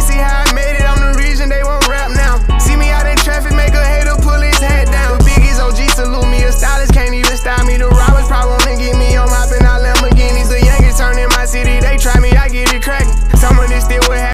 They see how